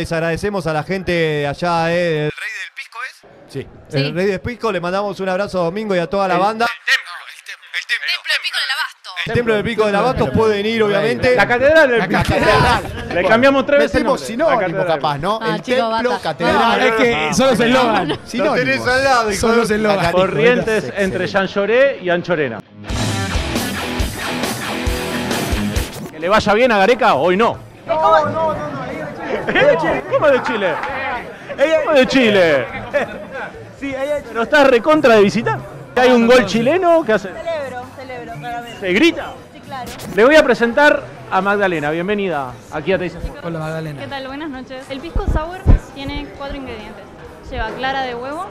Les agradecemos a la gente de allá, eh, ¿El Rey del Pisco es? Sí. Sí. El Rey del Pisco, le mandamos un abrazo a Domingo y a toda la banda. Templo de Pico del Abasto. El Templo del Pico del Abasto pueden ir, obviamente. La catedral del catedral. Le cambiamos tres veces el nombre. sinónimo capaz, ¿no? Ah, el chico, templo, bata. catedral. No, es que son los eslogan. Lo tenés al lado, Son los eslogan. Corrientes entre Llanchoré y Anchorena. Que le vaya bien a Gareca, hoy no. No, no, no, ¿Cómo de Chile? ¿Cómo de Chile? Pero estás recontra de visitar. Hay un gol chileno que hace. Celebro, celebro, claramente. ¿Se grita? Sí, claro. Le voy a presentar a Magdalena. Bienvenida aquí a Te Dice Sport. Hola ¿Qué Magdalena. tal? Buenas noches. El pisco sour tiene cuatro ingredientes. Lleva clara de huevo,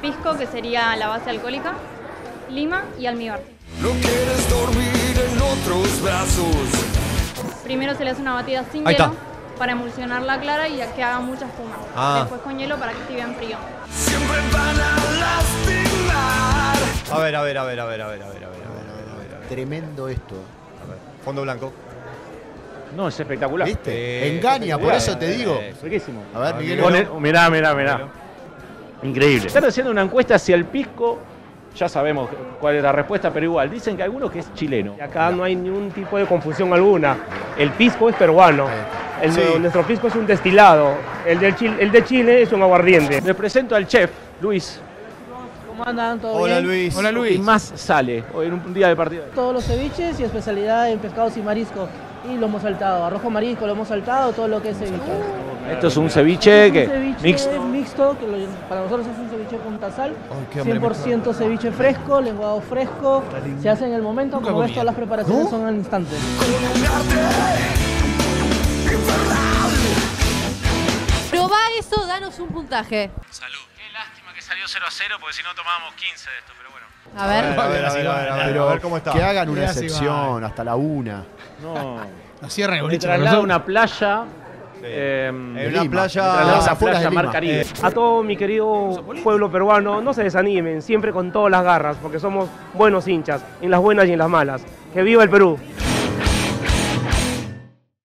pisco, que sería la base alcohólica, lima y almíbar. No quieres dormir en otros brazos. Primero se le hace una batida sin Ahí hielo está. Para emulsionar la clara y que haga mucha espuma. Ah. Después con hielo para que esté bien frío. Siempre van a lastimar. A ver, a ver, a ver, a ver, a ver, a ver, a ver, a ver, a ver, a ver, a ver. Tremendo esto. A ver. Fondo blanco. No, es espectacular. ¿Viste? Eh, Engaña, por eh, eso te eh, digo. eh, Riquísimo. A ver, Miguel. Mirá, mirá, mirá. Increíble. Están haciendo una encuesta hacia el pisco. Ya sabemos cuál es la respuesta, pero igual. Dicen que algunos que es chileno. Acá no hay ningún tipo de confusión alguna. El pisco es peruano. El- Sí. Nuestro pisco es un destilado. El, del Chile, el de Chile es un aguardiente. Les presento al chef, Luis. ¿Cómo andan? ¿Todo Hola bien? Luis. Hola Y Luis. más sale hoy en un día de partido. Todos los ceviches y especialidad en pescados y mariscos. Y lo hemos saltado. Arroz con marisco, lo hemos saltado, todo lo que es ceviche. Esto es un ceviche Es que un ceviche mixto. mixto, que lo- para nosotros es un ceviche con sal. Ay, qué hambre me 100% ceviche fresco, lenguado fresco. Se hace en el momento, Nunca como ves, todas las preparaciones son al instante. Danos un puntaje. Qué lástima que salió 0 a 0 porque si no tomábamos 15 de esto, pero bueno. A ver. a ver, a ver, a ver, a ver, Pero a ver cómo está. que hagan una si excepción hasta la una. No. La cierra el Me boliche. traslado a nosotros. una playa. Sí. eh, En una Lima. playa. las una afueras playa de Mar Lima. Caribe. A todo mi querido pueblo peruano, no se desanimen, siempre con todas las garras, porque somos buenos hinchas, en las buenas y en las malas. ¡Que viva el Perú!